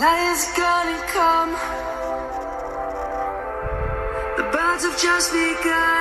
light is gonna come. The birds have just begun.